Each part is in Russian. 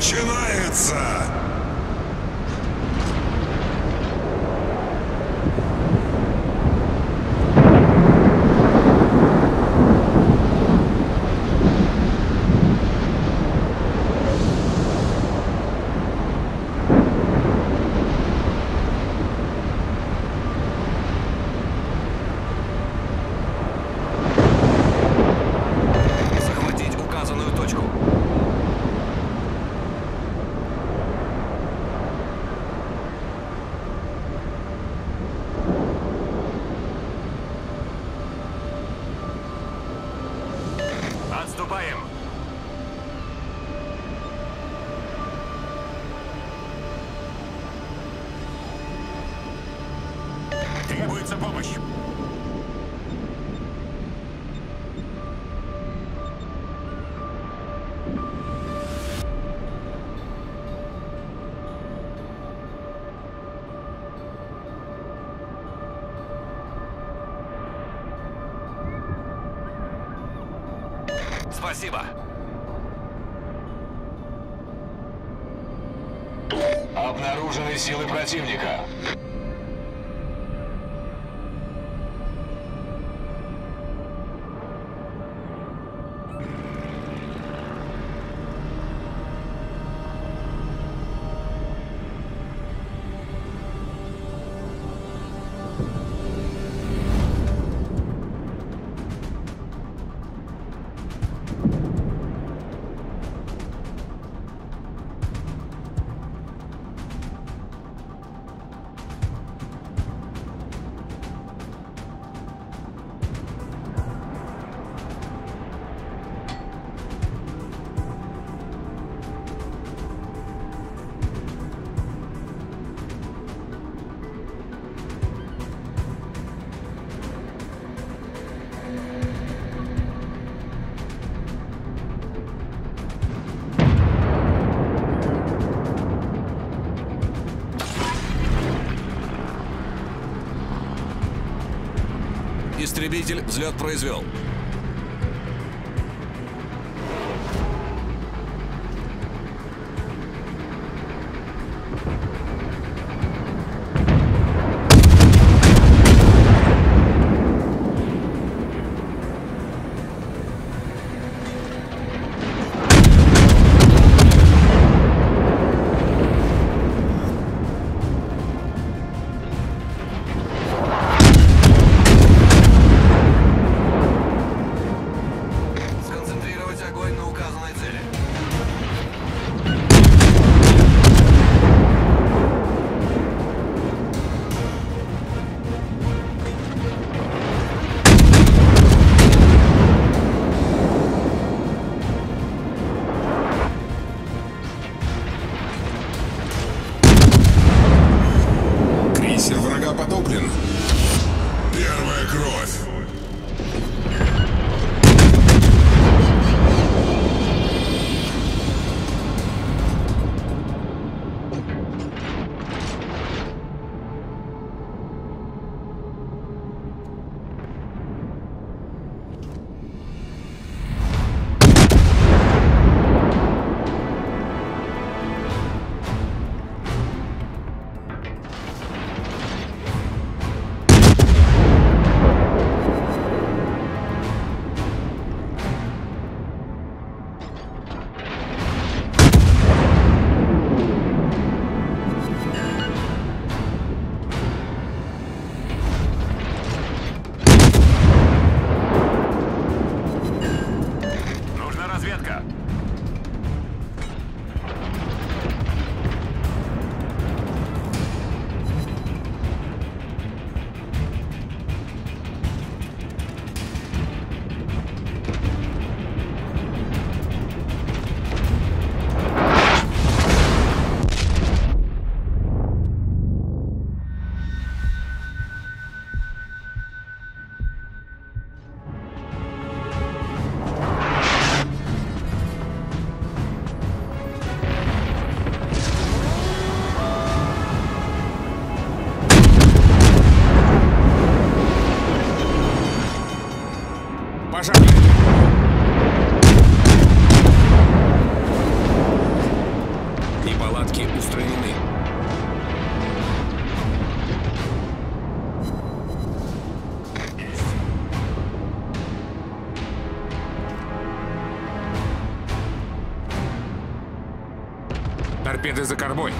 начинается! Требуется помощь! Спасибо. Обнаружены силы противника. Истребитель взлет произвел. Торпеды за кормой.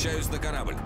Возвращаюсь на корабль.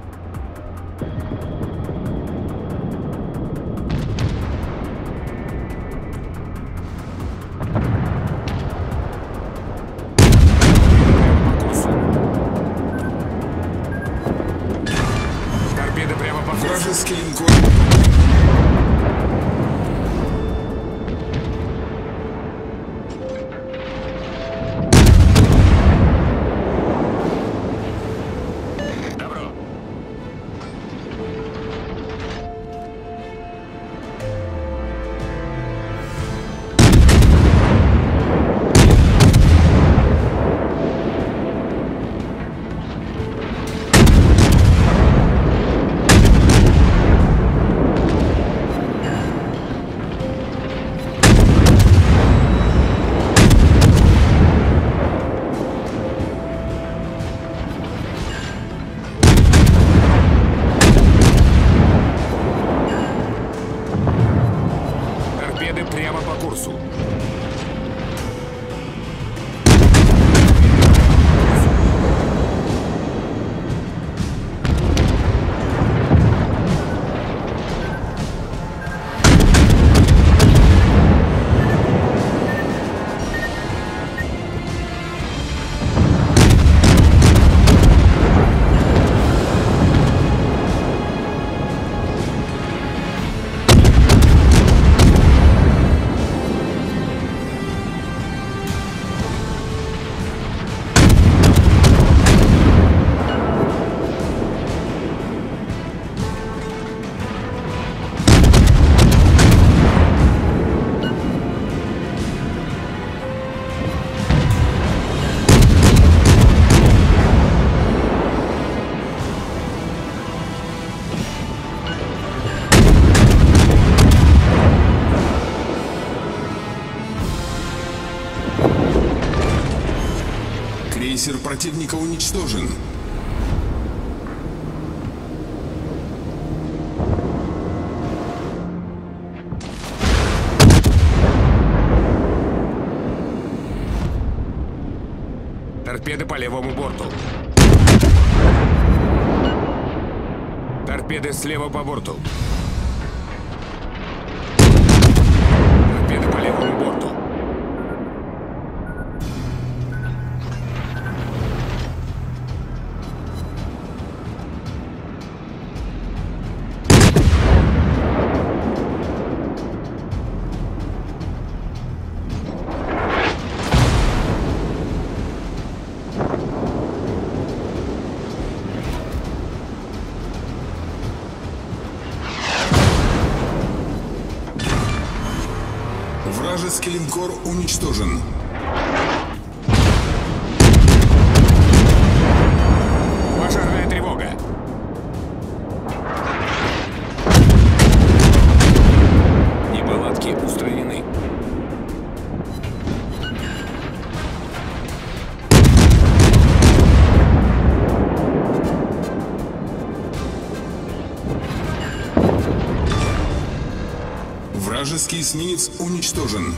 Крейсер противника уничтожен. Торпеды по левому борту. Торпеды слева по борту. Вражеский линкор уничтожен. Вражеский эсминец уничтожен.